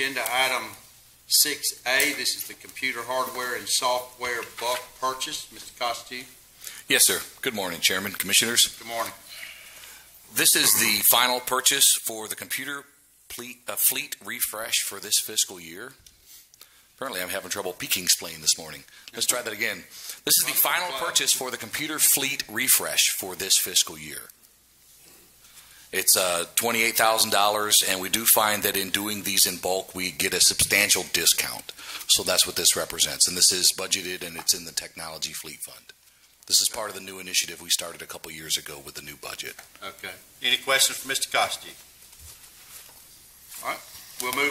Agenda item six A, this is the computer hardware and software bulk purchase. Mr. Costi, Yes, sir. Good morning, Chairman, Commissioners. good morning. This is the final purchase for the computer fleet, uh, fleet refresh for this fiscal year. Apparently, I'm having trouble peaking splain this morning. Let's try that again. This is the final purchase for the computer fleet refresh for this fiscal year. It's uh, $28,000, and we do find that in doing these in bulk, we get a substantial discount. So that's what this represents. And this is budgeted, and it's in the Technology Fleet Fund. This is part of the new initiative we started a couple years ago with the new budget. Okay, Any questions for Mr. Costi? we'll move